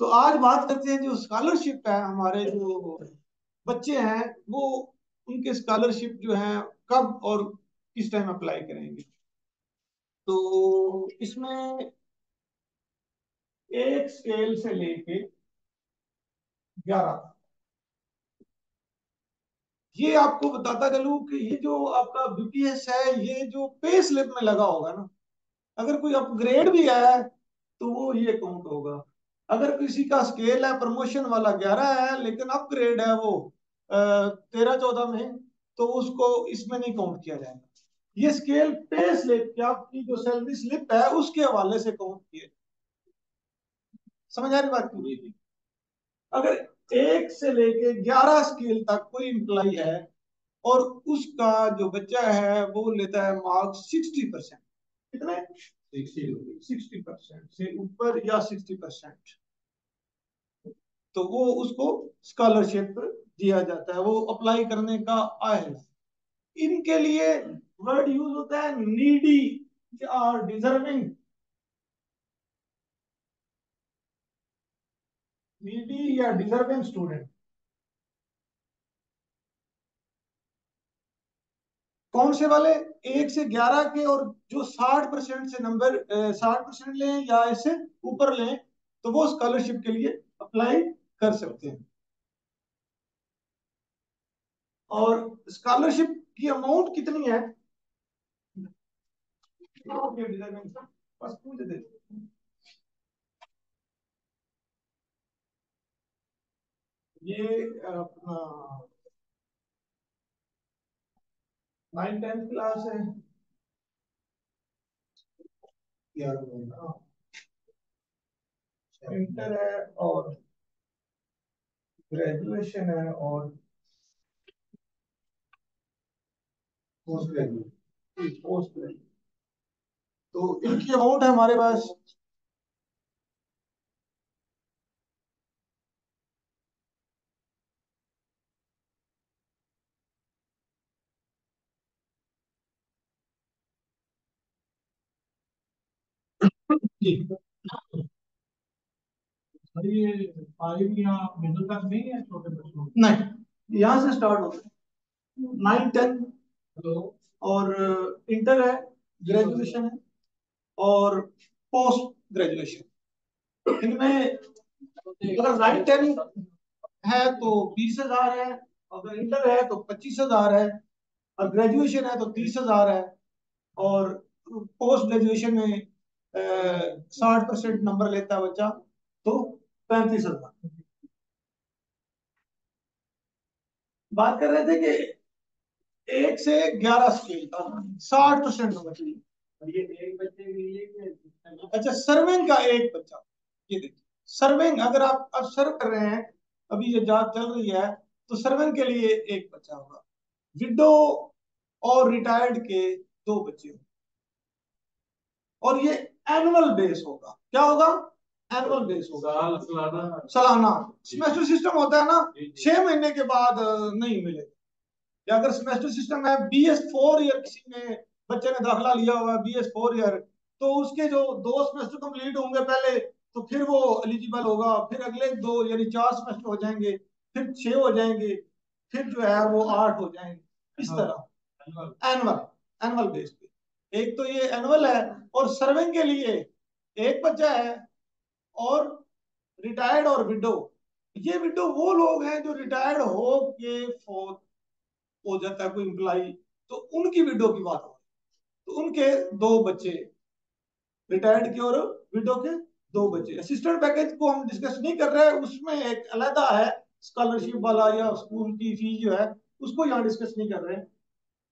तो आज बात करते हैं जो स्कॉलरशिप है, हमारे जो बच्चे हैं, वो उनके स्कॉलरशिप जो है, कब और किस टाइम अप्लाई करेंगे? तो इसमें एक स्केल से लेके ग्यारह। ये आपको बताता चलू कि ये जो आपका बीपीएस है, ये जो पे स्लिप में लगा होगा ना, अगर कोई अपग्रेड भी है तो वो ये काउंट होगा। अगर किसी का स्केल है प्रमोशन वाला ग्यारह है लेकिन अपग्रेड है वो तेरह चौदह में तो उसको इसमें नहीं काउंट किया जाएगा। ये स्केल पे स्लिप क्या आपकी जो सैलरी स्लिप है उसके हवाले से काउंट किए समझ आ रही बात? की अगर एक से लेके ग्यारह स्केल तक कोई इंप्लाई है और उसका जो बच्चा है वो लेता है मार्क्स सिक्सटी परसेंट कितने? सिक्सटी परसेंट से ऊपर या सिक्सटी परसेंट तो वो उसको स्कॉलरशिप दिया जाता है, वो अप्लाई करने का आय इनके लिए वर्ड यूज़ होता है नीडी और डिजर्विंग नीडी या डिजर्विंग स्टूडेंट कौन से वाले? एक से ग्यारह के और जो साठ परसेंट से नंबर साठ परसेंट लें या इससे ऊपर लें तो वो स्कॉलरशिप के लिए अप्लाई कर सकते हैं। और स्कॉलरशिप की अमाउंट कितनी है? बस पूछ दे। ये अपना नाइन टेंथ क्लास है। इंटर है और ग्रेजुएशन है और पोस्ट ग्रेजुएट पोस्ट ग्रेजुएट तो इनकी अमाउंट है हमारे पास। नहीं यहाँ से स्टार्ट होता है नाइन टेन और इंटर है ग्रेजुएशन है और पोस्ट ग्रेजुएशन इनमें अगर नाइन टेन है तो बीस हज़ार है अगर इंटर है तो पच्चीस हज़ार है और ग्रेजुएशन है तो तीस हज़ार है और पोस्ट ग्रेजुएशन में साठ परसेंट नंबर लेता है बच्चा तो पैंतीस हज़ार। बात कर रहे थे कि एक से ग्यारह स्केल का साठ परसेंट नंबर। चाहिए ये एक बच्चे के लिए अच्छा सर्विंग का एक बच्चा ये देखिए सर्विंग अगर आप अब सर्व कर रहे हैं अभी ये जाँच चल रही है तो सर्विंग के लिए एक बच्चा होगा। विडो और रिटायर्ड के दो बच्चे होंगे। और ये एनुअल बेस होगा। क्या होगा? एनुअल बेस होगा। सालाना। सेमेस्टर सिस्टम होता है ना छह महीने के बाद नहीं मिलेगा। या अगर सेमेस्टर सिस्टम है बी एस फोर ईयर किसी ने बच्चे ने दाखिला लिया हुआ है बी एस फोर ईयर तो उसके जो दो सेमेस्टर कंप्लीट होंगे पहले तो फिर वो एलिजिबल होगा। फिर अगले दो यानी चार सेमेस्टर हो जाएँगे फिर छह हो जाएँगे फिर जो है वो आठ हो जाएँगे। इस तरह। एनुअल एनुअल बेस एक तो ये एनुअल है और सर्विंग के लिए एक बच्चा है और रिटायर्ड और विडो ये विडो वो लोग हैं जो रिटायर्ड हो के फोर्थ हो जाता है कोई एम्प्लाई तो उनकी विडो की बात हो तो उनके दो बच्चे रिटायर्ड के और विडो के दो बच्चे। असिस्टेंट पैकेज को हम डिस्कस नहीं कर रहे हैं उसमें एक अलहदा है स्कॉलरशिप वाला या स्कूल की फ़ीस जो है, उसको यहाँ डिस्कस नहीं कर रहे। हैं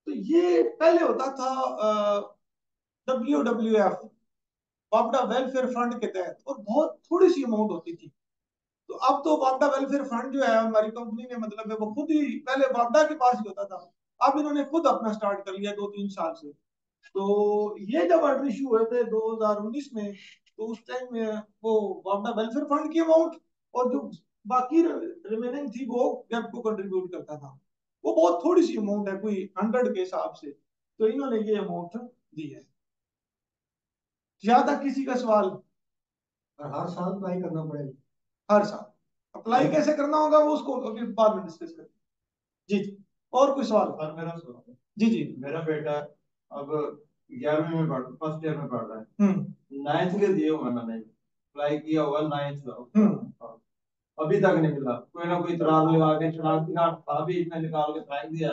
तो ये पहले होता था डब्ल्यू डब्ल्यू एफ़ वापडा वेलफेयर फंड के तहत और बहुत थोड़ी सी अमाउंट होती थी। तो अब तो वापडा वेलफेयर फंड जो है, हमारी कंपनी ने मतलब वो खुद ही, पहले वापडा के पास ही होता था। अब इन्होंने खुद अपना स्टार्ट कर लिया दो तीन साल से। तो ये जब ऑर्डर इशू हुए थे 2019 में तो उस टाइम में वो वापडा वेलफेयर फंड की अमाउंट और जो बाकी रिमेनिंग थी वो गैप को कंट्रीब्यूट करता था। वो बहुत थोड़ी सी अमाउंट है कोई हंड्रेड के हिसाब से। तो इन्होंने ये अमाउंट दी है। यहाँ तक किसी का सवाल? हर साल अप्लाई करना पड़ेगा। हर साल। अप्लाई कैसे करना होगा वो उसको अभी बाद में डिस्कस करें जी जी। और कोई सवाल? सर मेरा सवाल जी जी। मेरा बेटा अब ग्यारहवीं में पढ़ फ़र्स्ट ईयर में पढ़ रहा है। नाइन्थ के दिए हुए मैंने अप्लाई किया हुआ नाइन्थ का। अभी तक नहीं मिला। कोई ना कोई इतराज लगा के शरारती का था भी इसने निकाल के फेंक दिया।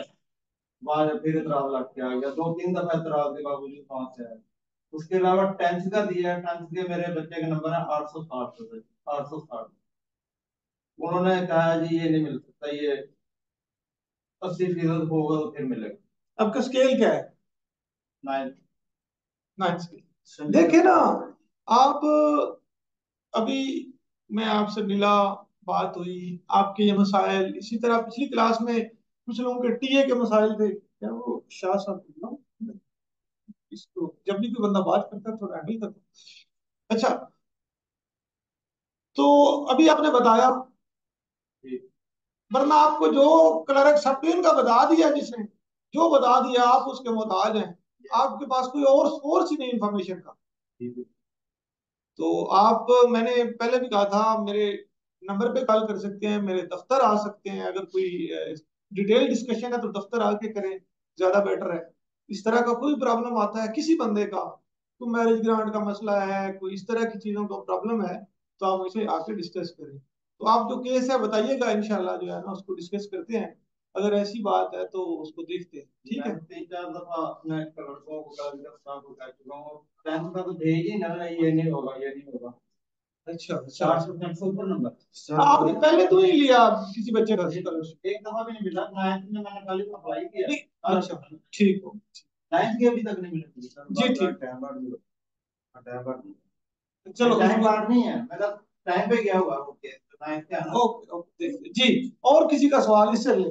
बाद फिर इतराज लग के आ गया। दो तीन दफ़ा इतराज के बावजूद पास है उसके अलावा टेंथ का दिया टेंथ के मेरे बच्चे का नंबर है आठ सौ साठ आठ सौ साठ। उन्होंने कहा जी ये नहीं मिल सकता ये अस्सी फ़ीसद होगा तो फिर मिलेगा। आपका स्केल क्या है? स्केल देखिए ना आप अभी मैं आपसे मिला बात हुई आपके ये मसाइल इसी तरह पिछली क्लास में कुछ लोगों के टीए के मसाइल थे। क्या वो शाह साहब इसको जब भी कोई बंदा बात करता है थोड़ा हैंडल करता अच्छा तो अभी आपने बताया वरना आपको जो क्लर्क सब का बता दिया जिसने जो बता दिया आप उसके मोहताज हैं। आपके पास कोई और सोर्स ही नहीं इंफॉर्मेशन का। तो आप मैंने पहले भी कहा था मेरे नंबर पे कॉल कर सकते हैं मेरे दफ्तर आ सकते हैं। अगर कोई डिटेल डिस्कशन है तो दफ्तर आके करें ज़्यादा बेटर है। इस तरह का कोई प्रॉब्लम आता है किसी बंदे का? तो मैरिज ग्रांट का मसला है, कोई इस तरह की चीज़ों का प्रॉब्लम है तो आप उसे आके डिस्कस करें। तो आप जो केस है बताइएगा इनशाला जो है ना, उसको डिस्कस करते हैं। अगर ऐसी बात है तो उसको देखते हैं। ठीक है? तीन चार दफ़ा अपने लड़कों को को कह चुका हूँ। तो भेज ही नहीं होगा, ये नहीं होगा। अच्छा चार सौ से ऊपर नंबर आपने पहले तो नहीं लिया किसी बच्चे का एक दफ़ा भी नहीं मिला नाइन्थ में मैंने कल अप्लाई किया। अच्छा ठीक हो। नाइन्थ के अभी तक नहीं मिला जी ठीक। चलो टाइम कार्ड नहीं है मतलब टाइम पे गया हुआ ओके ओके ओके जी और किसी का सवाल इससे ले।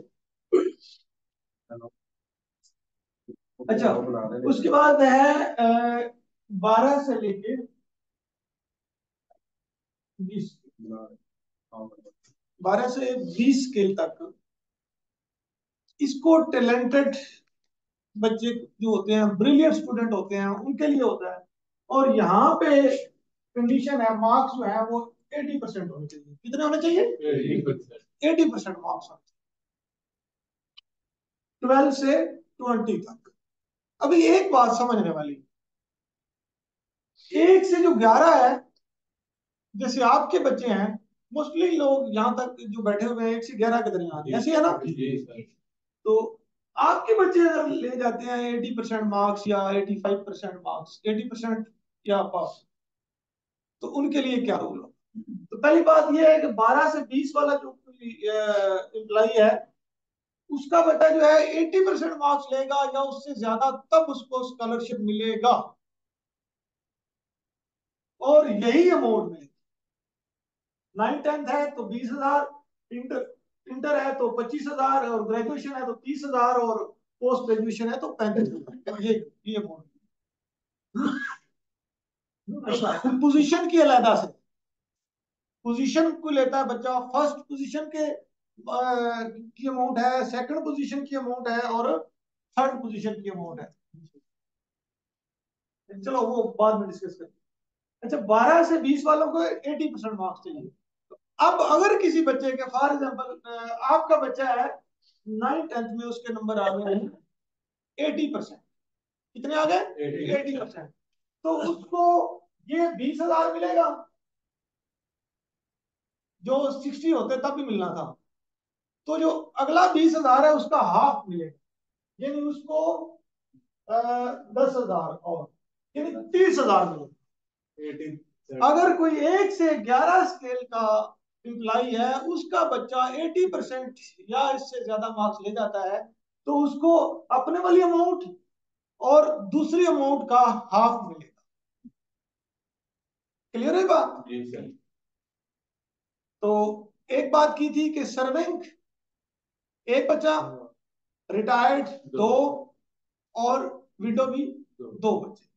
अच्छा उसके बाद है बारह से लेके बारह से बीस स्केल तक। इसको टैलेंटेड बच्चे जो होते हैं ब्रिलियंट स्टूडेंट होते हैं उनके लिए होता है। और यहाँ पे कंडीशन है मार्क्स जो है वो एटी परसेंट होने चाहिए। कितने होने चाहिए? एटी परसेंट मार्क्स होने चाहिए। ट्वेल्व से ट्वेंटी तक। अभी एक बात समझने वाली। एक से जो ग्यारह है जैसे आपके बच्चे हैं मोस्टली लोग यहाँ तक जो बैठे हुए हैं एक से ग्यारह के दरमियान। ऐसे है ना? तो आपके बच्चे ले जाते हैं एटी परसेंट मार्क्स या eighty five percent marks eighty percent या पास तो उनके लिए क्या रूल तो पहली बात यह है कि 12 से 20 वाला जो एम्प्लॉई है उसका बेटा जो है 80 परसेंट मार्क्स लेगा या उससे ज़्यादा तब उसको स्कॉलरशिप मिलेगा। और यही अमाउंट में नाइन टेंथ है तो बीस हज़ार इंटर इंटर है तो पच्चीस हज़ार और ग्रेजुएशन है तो तीस हज़ार और पोस्ट ग्रेजुएशन है तो पैंतीस हज़ार। ये ये अमाउंट पोजीशन की अलहदा से। पोजीशन को लेता है बच्चा फ़र्स्ट पोजीशन के की अमाउंट है सेकंड पोजीशन की अमाउंट है और थर्ड पोजीशन की अमाउंट है। चलो वो बाद में डिस्कस करते अच्छा बारह से बीस वालों को एटी परसेंट मार्क्स चाहिए। तो अब अगर किसी बच्चे के फॉर एग्ज़ाम्पल आपका बच्चा है नाइन टेंथ में उसके नंबर आ गए एटी परसेंट कितने आ गए? एटी परसेंट तो उसको ये बीस हज़ार मिलेगा। जो सिक्सटी होते तब भी मिलना था। तो जो अगला बीस हज़ार है उसका हाफ़ मिलेगा। यानी उसको दस हज़ार और यानी तीस हज़ार मिलेगा। अगर कोई एक से ग्यारह स्केल का इम्प्लाई है उसका बच्चा एटी परसेंट या इससे ज़्यादा मार्क्स ले जाता है तो उसको अपने वाली अमाउंट और दूसरी अमाउंट का हाफ़ मिलेगा। क्लियर है बात? तो एक बात की थी कि सर्विंग एक बच्चा रिटायर्ड दो। और विडो भी दो बच्चे।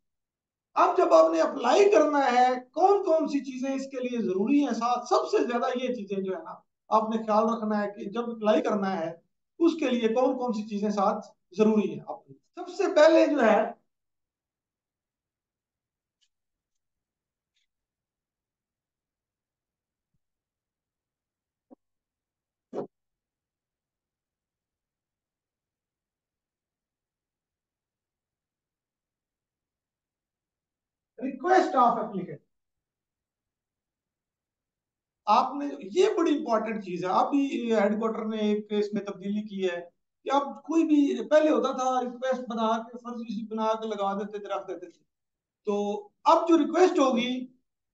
अब जब आपने अप्लाई करना है कौन कौन सी चीज़ें इसके लिए ज़रूरी है? साथ, सबसे ज़्यादा ये चीज़ें जो है ना, आपने ख्याल रखना है कि जब अप्लाई करना है, उसके लिए कौन कौन सी चीज़ें साथ ज़रूरी है आपने सबसे पहले जो है रिक्वेस्ट ऑफ़ एप्लीकेंट। आपने, ये बड़ी इंपॉर्टेंट चीज़ है। अभी हेडक्वार्टर ने एक इसमें तब्दीली की है कि अब कोई भी, पहले होता था रिक्वेस्ट बना के, फर्जी बना के लगा देते थे, रख देते थे। तो अब जो रिक्वेस्ट होगी,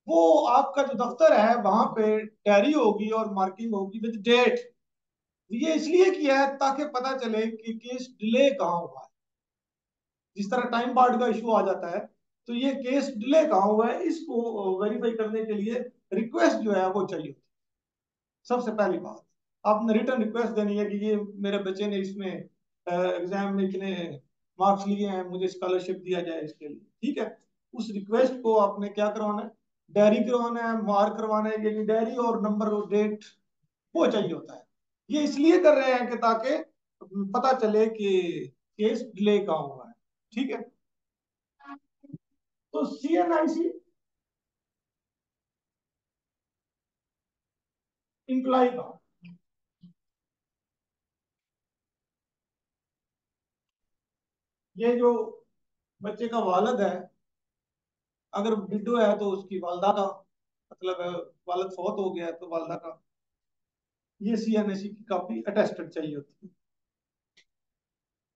वो आपका जो दफ्तर है, वहाँ पे डायरी होगी और मार्किंग होगी विद डेट ये इसलिए किया है ताकि पता चले कि केस डिले कहाँ हुआ है। जिस तरह टाइम बार्ड का इशू आ जाता है तो ये केस डिले कहा हुआ है, इसको वेरीफाई करने के लिए रिक्वेस्ट जो है वो चाहिए सबसे पहली बात, आपने रिटर्न रिक्वेस्ट देनी है कि ये मेरे बच्चे ने इसमें एग्ज़ाम में इतने मार्क्स लिए हैं, मुझे स्कॉलरशिप दिया जाए इसके लिए। ठीक है? उस रिक्वेस्ट को आपने क्या करवाना है? डायरी करवाना है मार्क करवाना है, यानी डायरी और नंबर और डेट वो चाहिए होता है। ये इसलिए कर रहे हैं कि ताकि पता चले कि केस डिले कहाँ हुआ है। ठीक है? तो सी एन आई सी इंप्लाई का। ये जो बच्चे का वालद है, अगर विडो है तो उसकी वालदा का मतलब वालद फौत हो गया है तो वालदा का। ये सी एन एस की काफ़ी अटेस्टेड चाहिए होती है।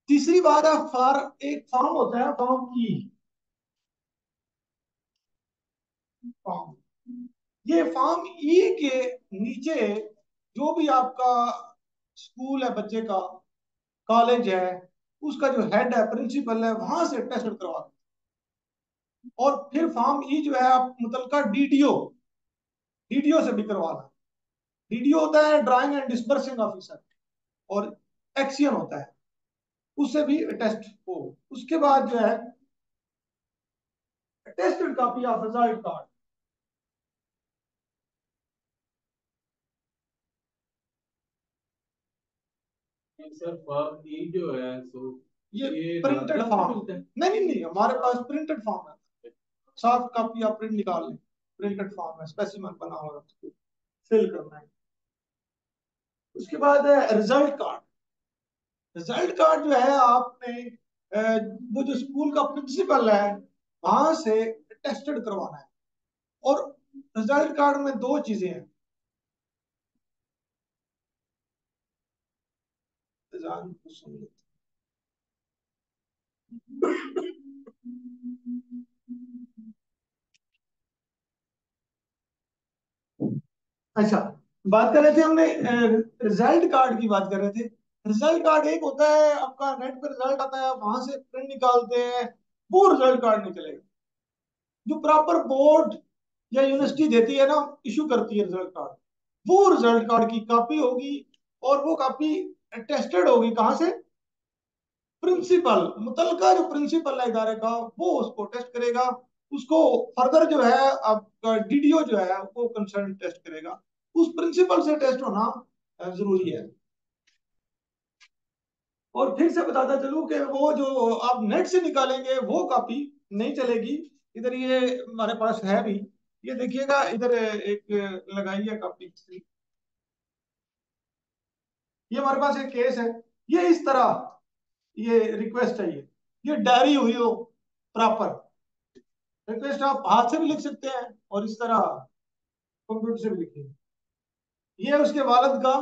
तीसरी बात है, फार एक फॉर्म होता है, फॉर्म की। फॉर्म ये फॉर्म ई के नीचे जो भी आपका स्कूल है, बच्चे का कॉलेज है, उसका जो हेड है प्रिंसिपल है, वहाँ से टेस्ट करवा और फिर फॉर्म ई जो है, आप मुतलका डीडीओ डीडीओ से भी करवाना डीडीओ होता है ड्राइंग एंड डिस्पर्सिंग ऑफिसर और एक्सियन होता है, उससे भी टेस्ट हो। उसके बाद जो है tested copy of result card sir form E जो है सो ये, ये प्रिंटेड फॉर्म नहीं नहीं नहीं हमारे पास प्रिंटेड फॉर्म है। सॉफ्ट कॉपी आप प्रिंट निकाल लें। प्रिंटेड फॉर्म है स्पेसिमन बना हुआ है। फिल करना है। उसके बाद रिज़ल्ट कार्ड रिज़ल्ट कार्ड जो है आपने वो जो स्कूल का प्रिंसिपल है वहाँ से टेस्टेड करवाना है। और रिज़ल्ट कार्ड में दो चीज़ें हैं। अच्छा बात कर रहे थे हमने रिज़ल्ट कार्ड की बात कर रहे थे। रिज़ल्ट कार्ड एक होता है, आपका नेट पे रिज़ल्ट आता है वहाँ से प्रिंट निकालते हैं, वो रिज़ल्ट कार्ड नहीं चलेगा जो प्रॉपर बोर्ड या यूनिवर्सिटी देती है ना इशू करती है रिज़ल्ट कार्ड वो रिज़ल्ट कार्ड की कॉपी होगी और वो कॉपी टेस्टेड होगी, कहाँ से? प्रिंसिपल मुतलका जो प्रिंसिपल है इदारे का, वो उसको टेस्ट करेगा। उसको फर्दर जो है, आपका डीडीओ जो है, वो कंसर्न टेस्ट करेगा। उस प्रिंसिपल से टेस्ट होना ज़रूरी है। और फिर से बताता चलू कि वो जो आप नेट से निकालेंगे, वो कॉपी नहीं चलेगी। इधर ये हमारे पास है भी। ये देखिएगा, इधर एक लगाई है कॉपी ये हमारे पास एक केस है। ये इस तरह ये रिक्वेस्ट चाहिए ये। ये डायरी हुई हो प्रॉपर रिक्वेस्ट आप हाथ से भी लिख सकते हैं और इस तरह कंप्यूटर से भी लिखिए। ये उसके वालद का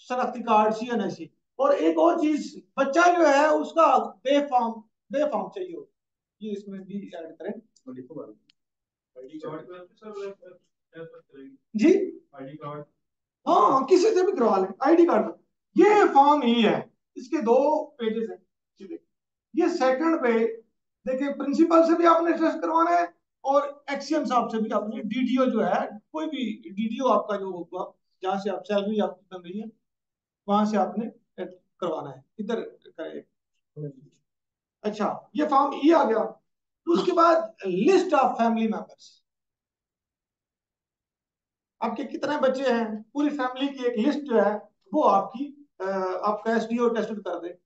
शनाख्ती कार्ड सी एन सी और एक और चीज़ बच्चा जो है उसका बे फॉर्म बे फॉर्म चाहिए हो। ये इसमें भी ऐड करें। जी? आईडी कार्ड हाँ किसी से भी करवा लें आईडी कार्ड ये फॉर्म ही है। इसके दो पेजेस हैं। ये सेकंड पे देखिए प्रिंसिपल से भी आपने टेस्ट करवाना है और एक्सीएम साहब से भी आपने डीडीओ जो है, कोई भी डीडीओ आपका जो होगा, जहाँ से आप सैलरी आपकी बन रही है, वहाँ से आपने करवाना है। इधर अच्छा ये फॉर्म ई आ गया। उसके बाद लिस्ट ऑफ़ फैमिली मेंबर्स आपके कितने बच्चे हैं? पूरी फैमिली की एक लिस्ट जो है, वो आपकी आपका एस डी टेस्ट कर दे।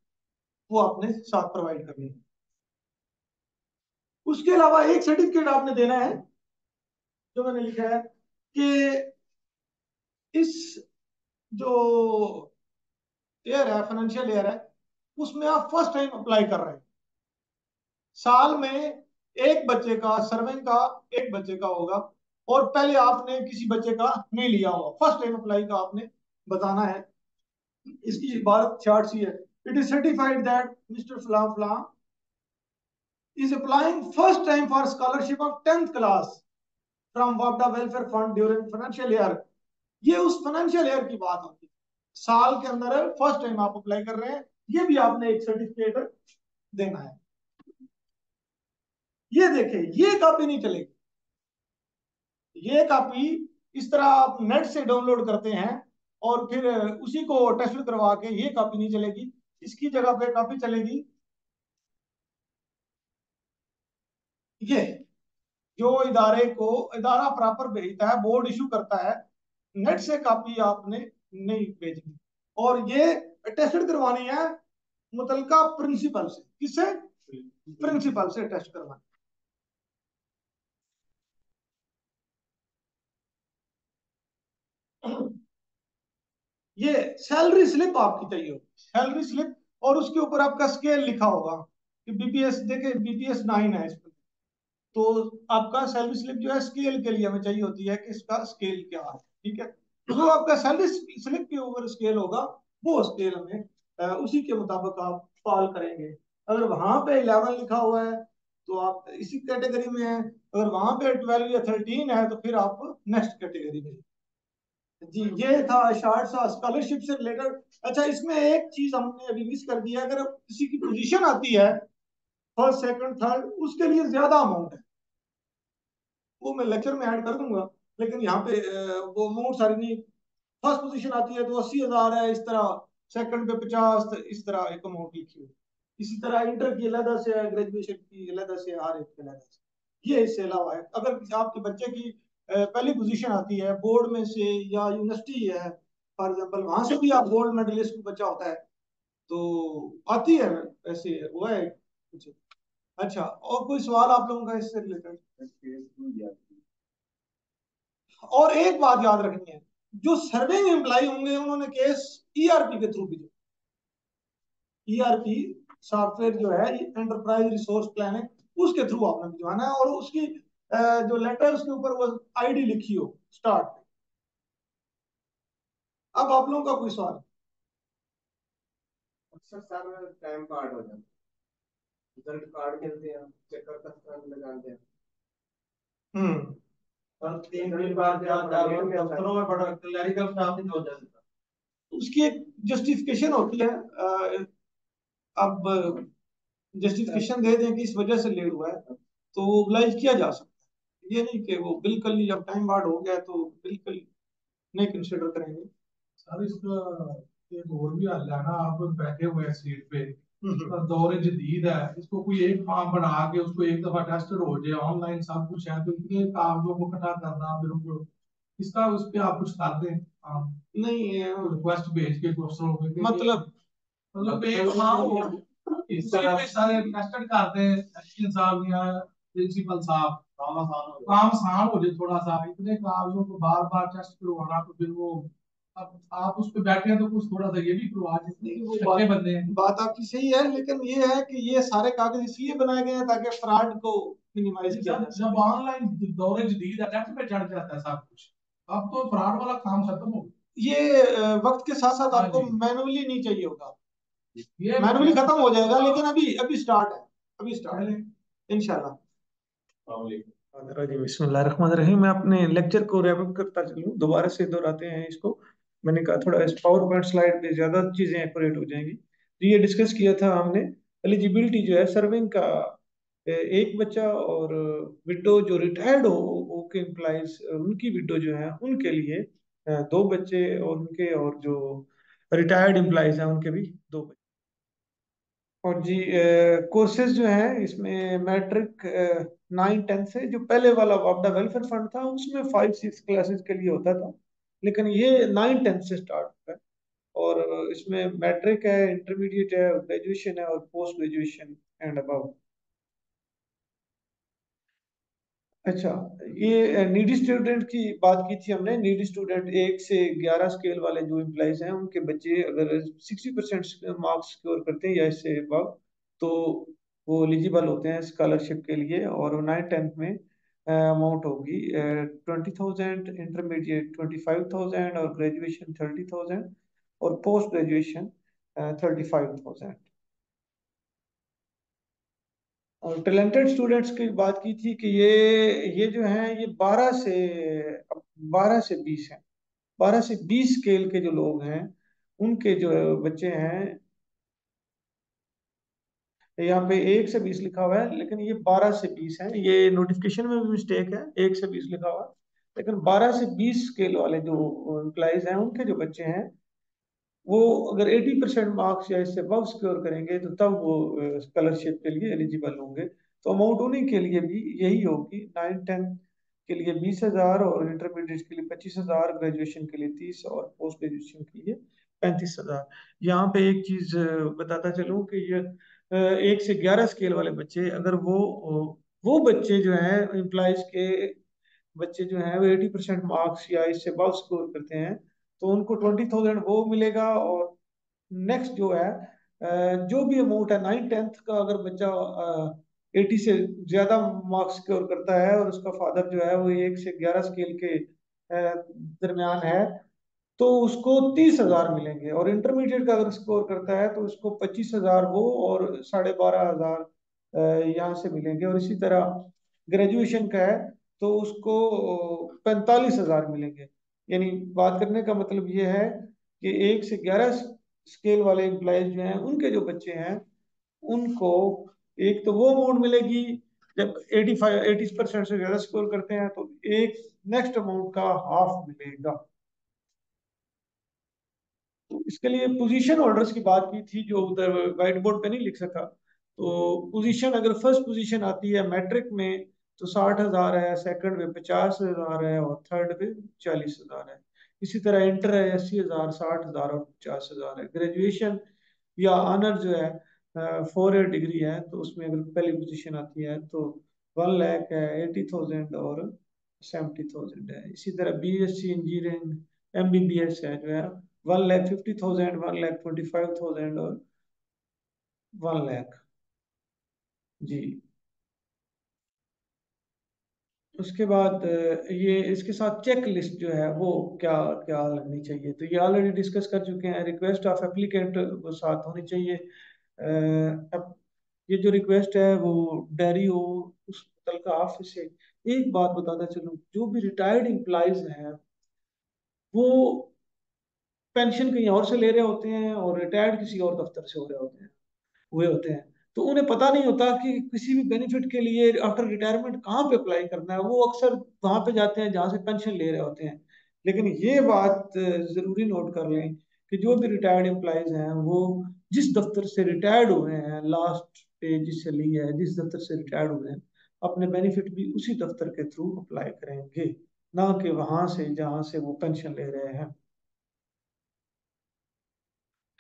वो आपने साथ प्रोवाइड करनी है उसके अलावा एक सर्टिफिकेट आपने देना है, जो मैंने लिखा है, कि इस जो एयर है फाइनेंशियल एयर है, उसमें आप फ़र्स्ट टाइम अप्लाई कर रहे हैं। साल में एक बच्चे का सर्विंग का एक बच्चे का होगा और पहले आपने किसी बच्चे का नहीं लिया होगा। फ़र्स्ट टाइम अप्लाई का आपने बताना है। इसकी इबारत चार्ट सी है। It is certified that mister फला फला is applying first time for scholarship of 10th class from Wabda Welfare Fund during financial year. ये उस फाइनेंशियल ईयर की बात होती है। साल के अंदर फ़र्स्ट टाइम आप अप्लाई कर रहे हैं। ये भी आपने एक सर्टिफिकेट देना है। ये देखे, ये कॉपी नहीं चलेगी। ये कॉपी इस तरह आप नेट से डाउनलोड करते हैं और फिर उसी को टेस्ट करवा के ये कॉपी नहीं चलेगी इसकी जगह पे कॉपी चलेगी। ये जो इदारे को इदारा प्रॉपर भेजता है बोर्ड इशू करता है नेट से कॉपी आपने नहीं भेजनी। और ये टेस्टेड करवानी है मुतलका प्रिंसिपल से। किससे प्रिंसिपल से टेस्ट करवानी। ये सैलरी स्लिप आपकी चाहिए होगी। सैलरी स्लिप और उसके ऊपर आपका स्केल लिखा होगा कि बीपीएस देखे बीपीएस नाइन है इसमें तो आपका सैलरी स्लिप जो है स्केल के लिए हमें चाहिए होती है कि इसका स्केल क्या है, ठीक है? जो आपका सैलरी स्लिप के ऊपर स्केल होगा, वो स्केल हमें उसी के मुताबिक आप कॉल करेंगे। अगर वहाँ पे इलेवन लिखा हुआ है तो आप इसी कैटेगरी में है। अगर वहाँ पे ट्वेल्व या थर्टीन है तो फिर आप नेक्स्ट कैटेगरी में जी, ये था शार्ट सा स्कॉलरशिप से रिलेटेड अच्छा इसमें एक चीज़ हमने अभी मिस कर दिया अगर किसी की पोजीशन आती है फ़र्स्ट सेकंड थर्ड उसके लिए ज़्यादा अमाउंट है। वो मैं लेक्चर में ऐड कर दूँगा, लेकिन यहाँ पे वो अमाउंट सारी नहीं। फ़र्स्ट पोजीशन आती है तो अस्सी हज़ार है, इस तरह। सेकंड पे पचास इस तरह एक अमाउंट लिखी हुई। इसी तरह इंटर की अलहदा से है ग्रेजुएशन की अलहदा से हर एक अलहदा से। ये इससे अलावा है। अगर आपके बच्चे की पहली पोजीशन आती है बोर्ड में से या यूनिवर्सिटी है फॉर एग्ज़ाम्पल वहाँ से भी आप गोल्ड मेडलिस्ट बच्चा होता है तो आती है ऐसे वो है कुछ? अच्छा और कोई सवाल आप लोगों का इससे रिलेटेड और एक बात याद रखनी है, जो सर्विंग एम्प्लॉय होंगे, उन्होंने केस ईआरपी के थ्रू भी ईआरपी सॉफ्टवेयर जो है एंटरप्राइज रिसोर्स प्लानिंग उसके थ्रू आपने भिजवाना है, और उसकी जो लेटर उसके ऊपर वो आईडी लिखी हो स्टार्ट पे अब आप लोगों का कोई सवाल? अक्सर सर टाइम कार्ड हो जाता रिज़ल्ट कार्ड खेलते हैं चक्कर का स्थान लगाते हैं। हम्म। पर तीन दिन बाद दफ्तरों में बड़ा क्लरिकल स्टाफ नहीं हो जाता उसकी एक जस्टिफिकेशन होती है अब जस्टिफिकेशन दे दें कि इस वजह से लेट हुआ है तो वो ओबलाइज किया जा सकता है। ये नहीं कि वो बिल्कुल जब टाइम बाद हो गया तो बिल्कुल नहीं कंसिडर करेंगे। सर इसका एक और भी हल है ना आप बैठे हुए हैं सीट पे दौर जदीद है इसको कोई एक फॉर्म बना के उसको एक दफ़ा टेस्टेड हो जाए ऑनलाइन सब कुछ है तो इतने कागजों को इकट्ठा करना फिर उनको इसका उस पे आप कुछ कर दें? नहीं रिक्वेस्ट भेज के क्वेश्चन मतलब मतलब एक फॉर्म इससे सारे टेस्टेड करते हैं साहब या प्रिंसिपल साहब काम आसान हो जाए थोड़ा सा इतने कागजों को बार बार टेस्ट करवाना तो फिर वो अब आप उस पर बैठे हैं तो कुछ थोड़ा सा ये भी करवा देते बंदे हैं। बात आपकी सही है लेकिन ये है कि ये सारे कागज़ इसलिए बनाए गए हैं ताकि फ्रॉड को मिनिमाइज किया जाए जब ऑनलाइन दौरे जदीद है नेट पे चढ़ जाता है सब कुछ। अब तो फ्रॉड वाला काम खत्म हो ये वक्त के साथ साथ आपको मैनुअली नहीं चाहिए होगा। ये मैनुअली खत्म हो जाएगा लेकिन अभी अभी स्टार्ट है अभी स्टार्ट है। इंशाल्लाह। मैं अपने लेक्चर को रैप अप करता चलूँ। दोबारा से दोहराते हैं इसको। मैंने कहा थोड़ा इस पावर पॉइंट स्लाइड पे ज़्यादा चीज़ें एक्यूरेट हो जाएँगी। तो ये डिस्कस किया था हमने एलिजिबिलिटी जो है सर्विंग का एक बच्चा और विडो जो रिटायर्ड हो ओके एम्प्लॉज उनकी विडो जो है, उनके लिए दो बच्चे और उनके और जो रिटायर्ड एम्प्लॉज हैं, उनके भी दो बच्चे। और जी कोर्सेज जो है, इसमें मैट्रिक नाइन टेंथ से, जो पहले वाला वापडा वेलफेयर फंड था, उसमें फाइव सिक्स क्लासेस के लिए होता था। लेकिन ये नाइन टेंथ से स्टार्ट होता है। और इसमें मैट्रिक है इंटरमीडिएट है ग्रेजुएशन है और पोस्ट ग्रेजुएशन एंड अबव अच्छा ये नीडी स्टूडेंट की बात की थी हमने। नीडी स्टूडेंट एक से ग्यारह स्केल वाले जो एम्प्लॉज हैं, उनके बच्चे अगर सिक्सटी परसेंट मार्क्स स्कोर करते हैं या इससे अबव तो वो एलिजिबल होते हैं स्कॉलरशिप के लिए और नाइन टेंथ में अमाउंट होगी। Twenty thousand intermediate twenty five thousand और ग्रेजुएशन थर्टी थाउज़ेंड और post graduation thirty five thousand और टैलेंटेड स्टूडेंट्स की बात की थी कि ये ये जो हैं, ये 12 से 12 से 20 हैं। 12 से 20 स्केल के जो लोग हैं, उनके जो बच्चे हैं यहाँ पे एक से बीस लिखा हुआ है, लेकिन ये बारह से बीस है। ये नोटिफिकेशन में भी मिस्टेक है, एक से बीस लिखा हुआ लेकिन बारह से बीस स्केल वाले जो एम्प्लॉज हैं, उनके जो बच्चे हैं, वो अगर 80 परसेंट मार्क्स या इससे अबव स्कोर करेंगे तो तब वो स्कॉलरशिप के लिए एलिजिबल होंगे। तो अमाउंट उन्हीं के लिए भी यही होगी। नाइन टेंथ के लिए बीस हज़ार और इंटरमीडिएट के लिए पच्चीस हज़ार ग्रेजुएशन के लिए तीस और पोस्ट ग्रेजुएशन के लिए पैंतीस हज़ार। यहाँ पे एक चीज़ बताता चलूँ कि ये एक से ग्यारह स्केल वाले बच्चे, अगर वो वो बच्चे जो हैं एम्प्लॉयज़ के बच्चे जो हैं, वो एटी परसेंट मार्क्स या इससे अबव स्कोर करते हैं तो उनको ट्वेंटी थाउज़ेंड वो मिलेगा और नेक्स्ट जो है जो भी अमाउंट है नाइन टेंथ का अगर बच्चा एटी से ज़्यादा मार्क्स स्कोर करता है और उसका फादर जो है, वो एक से ग्यारह स्केल के दरमियान है तो उसको तीस हज़ार मिलेंगे और इंटरमीडिएट का अगर स्कोर करता है तो उसको पच्चीस हज़ार वो और साढ़े बारह हज़ार यहाँ से मिलेंगे और इसी तरह ग्रेजुएशन का है तो उसको पैंतालीस हज़ार मिलेंगे। यानी बात करने का मतलब ये है कि एक से ग्यारह स्केल वाले एम्प्लॉयज़ जो हैं, उनके जो बच्चे हैं, उनको एक तो वो अमाउंट मिलेगी, जब 85 80 परसेंट से ज़्यादा स्कोर करते हैं तो एक नेक्स्ट अमाउंट का हाफ़ मिलेगा। तो इसके लिए पोजीशन ऑर्डर्स की बात की थी जो उधर व्हाइट बोर्ड पे नहीं लिख सका। तो पोजीशन अगर फ़र्स्ट पोजीशन आती है मैट्रिक में तो साठ हज़ार है सेकंड में पचास हज़ार है और थर्ड में चालीस हज़ार है। इसी तरह इंटर है अस्सी हज़ार, साठ हज़ार और पचास हज़ार है। ग्रेजुएशन या ऑनर जो है फोर ईयर डिग्री है तो उसमें अगर पहली पोजीशन आती है तो वन लैख है एटी थाउज़ेंड और सेवेंटी थाउज़ेंड है। इसी तरह B S C engineering M B B S है जो है। One lakh fifty thousand, one lakh twenty five thousand और वन लैख। जी। उसके बाद ये इसके साथ चेक लिस्ट जो है, वो क्या क्या लगनी चाहिए? तो ये ऑलरेडी डिस्कस कर चुके हैं। रिक्वेस्ट ऑफ़ एप्लीकेंट वो साथ होनी चाहिए। अब ये जो रिक्वेस्ट है, वो डेरी हो उस का ऑफ़िस से एक बात बताता चलूँ, जो भी रिटायर्ड एम्प्लॉयज़ हैं, वो पेंशन कहीं और से ले रहे होते हैं और रिटायर्ड किसी और दफ्तर से हो रहे होते हैं, हुए होते हैं। तो उन्हें पता नहीं होता कि किसी भी बेनिफिट के लिए आफ्टर रिटायरमेंट कहाँ पे अप्लाई करना है। वो अक्सर वहाँ पे जाते हैं जहाँ से पेंशन ले रहे होते हैं। लेकिन ये बात ज़रूरी नोट कर लें कि जो भी रिटायर्ड एम्प्लॉयज़ हैं, वो जिस दफ्तर से रिटायर्ड हुए हैं लास्ट पे जिससे ली है, जिस दफ्तर से रिटायर्ड हुए हैं, अपने बेनिफिट भी उसी दफ्तर के थ्रू अप्लाई करेंगे। ना कि वहाँ से जहाँ से वो पेंशन ले रहे हैं।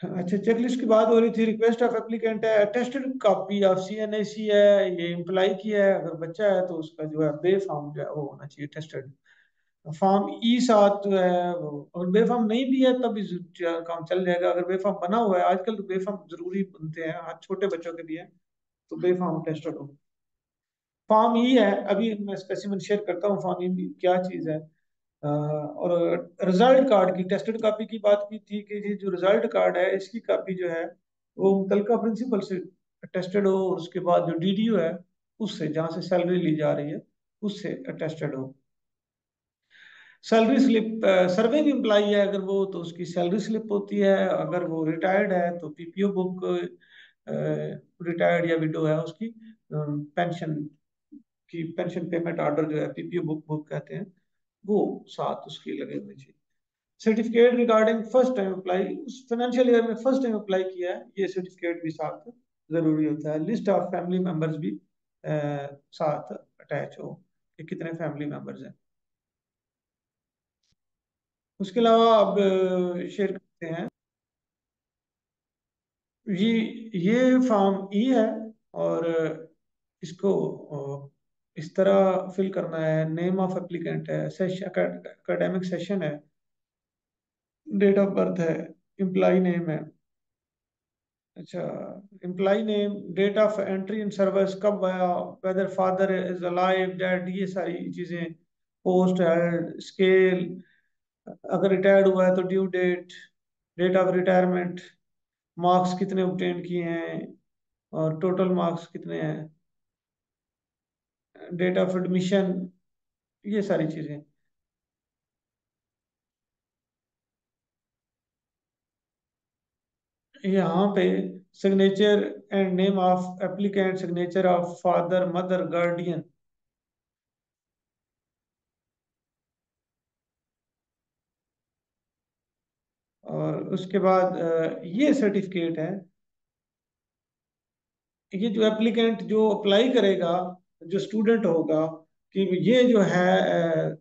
अच्छा चेकलिस्ट की बात हो रही थी रिक्वेस्ट ऑफ़ एप्लीकेंट है attested copy of C N I C है, ये इम्प्लाई किया है, अगर बच्चा है तो उसका जो है बे फॉर्म जो है वो होना चाहिए टेस्टेड फॉर्म ई सात जो है वो अगर बे फॉर्म नहीं भी है, तब काम चल जाएगा। अगर बे फॉर्म बना हुआ है, आजकल तो बे फॉर्म ज़रूरी बनते हैं आज छोटे बच्चों के लिए तो बे फॉर्म टेस्टेड हो फॉर्म ई है, अभी मैं स्पेसिमन शेयर करता हूँ फॉर्म ई क्या चीज़ है। और रिज़ल्ट कार्ड की टेस्टेड कॉपी की बात की थी कि जो रिज़ल्ट कार्ड है, इसकी कॉपी जो है, वो मुतलका प्रिंसिपल से अटेस्टेड हो और उसके बाद जो डीडीओ है, उससे, जहाँ से सैलरी ली जा रही है, उससे अटेस्टेड हो। सैलरी स्लिप सर्विंग एम्प्लॉई है अगर वो तो उसकी सैलरी स्लिप होती है। अगर वो रिटायर्ड है तो P P O book retired या विडो है, उसकी पेंशन की पेंशन पेमेंट ऑर्डर जो है पीपीओ बुक बुक कहते हैं। वो साथ उसके लगे हुए चाहिए certificate regarding first time apply उस फाइनेंशियल ईयर में फ़र्स्ट टाइम अप्लाई किया है ये सर्टिफिकेट भी साथ ज़रूरी होता है। लिस्ट ऑफ़ फैमिली मेंबर्स भी आ, साथ अटैच हो कि कितने फैमिली मेंबर्स हैं। उसके अलावा अब शेयर करते हैं। ये ये फॉर्म ई है और इसको इस तरह फिल करना है नेम ऑफ़ एप्लीकेंट है अकेडमिक सेशन है डेट ऑफ़ बर्थ है एम्प्लॉय नेम है। अच्छा employee name date of entry in service कब आया whether father is alive dead ये सारी चीज़ें पोस्ट स्केल अगर रिटायर्ड हुआ है तो due date date of retirement marks कितने ऑब्टेन किए हैं, और टोटल मार्क्स कितने हैं। डेट ऑफ़ एडमिशन ये सारी चीज़ें। यहाँ पे signature and name of applicant signature of father mother guardian और उसके बाद ये सर्टिफिकेट है। ये जो एप्लीकेंट जो अप्लाई करेगा जो स्टूडेंट होगा, कि ये जो है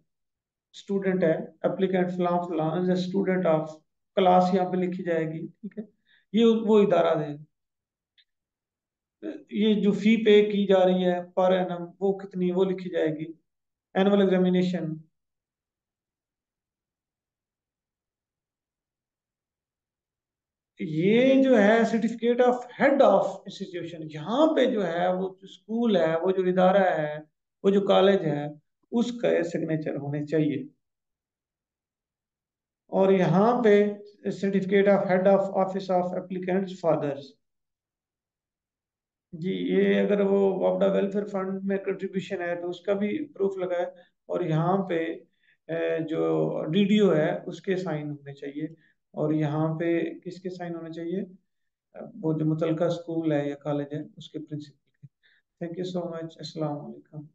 स्टूडेंट है एप्लीकेंट फलां फलां स्टूडेंट ऑफ़ क्लास यहाँ पे लिखी जाएगी, ठीक है? ये वो इदारा दें ये जो फ़ी पे की जा रही है पर एनम वो कितनी, वो लिखी जाएगी। एनुअल एग्जामिनेशन ये जो है certificate of head of institution यहाँ पे जो है वो जो स्कूल है, वो जो इदारा है, वो जो कॉलेज है, उसका सिग्नेचर होने चाहिए। और यहाँ पे certificate of head of office of applicants father's जी, ये अगर वो वापडा वेलफेयर फंड में कंट्रीब्यूशन है तो उसका भी प्रूफ लगा है। और यहाँ पे जो डीडीओ है, उसके साइन होने चाहिए। और यहाँ पे किसके साइन होने चाहिए? वो जो मुतलका स्कूल है या कॉलेज है, उसके principal thank you so much अस्सलाम वालेकुम